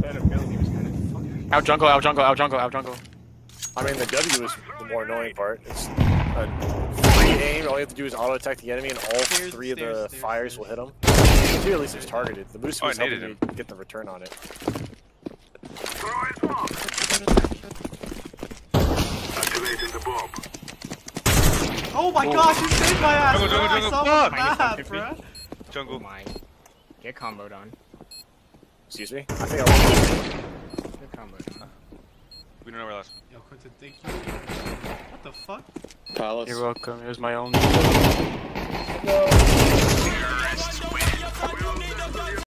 That ability was kind of fucking. Out jungle, out jungle, out jungle, out jungle. I mean, the W is the more annoying part. It's a free aim. All you have to do is auto attack the enemy, and all Stairs, three of the stairs, stairs, fires stairs. will hit them. Two at least is targeted. The boost Oh, I was helping naded me get the return on it. Oh my gosh, you saved my ass, Jungle, bro. jungle, I jungle. saw Fuck. my Minus map, 150. bro. Oh Jungle. my. Get comboed on. Excuse me. I think I won. Get comboed on. We don't know where last. one. Yo, Quentin, thank you. What the fuck? Palace. You're welcome. It was my own.